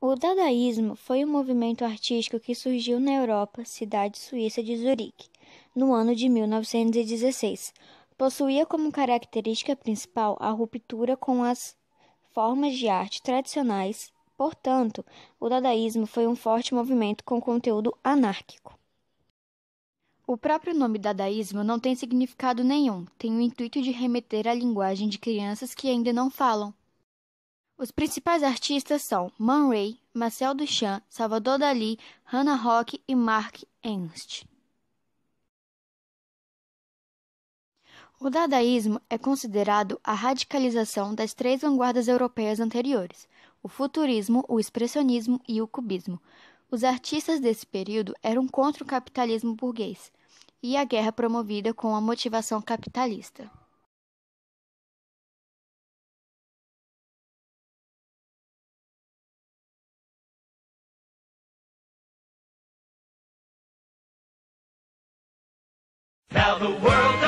O dadaísmo foi um movimento artístico que surgiu na Europa, cidade suíça de Zurique, no ano de 1916. Possuía como característica principal a ruptura com as formas de arte tradicionais. Portanto, o dadaísmo foi um forte movimento com conteúdo anárquico. O próprio nome dadaísmo não tem significado nenhum, tem o intuito de remeter à linguagem de crianças que ainda não falam. Os principais artistas são Man Ray, Marcel Duchamp, Salvador Dalí, Hannah Rock e Mark Ernst. O dadaísmo é considerado a radicalização das três vanguardas europeias anteriores: o futurismo, o expressionismo e o cubismo. Os artistas desse período eram contra o capitalismo burguês e a guerra promovida com a motivação capitalista. Now the world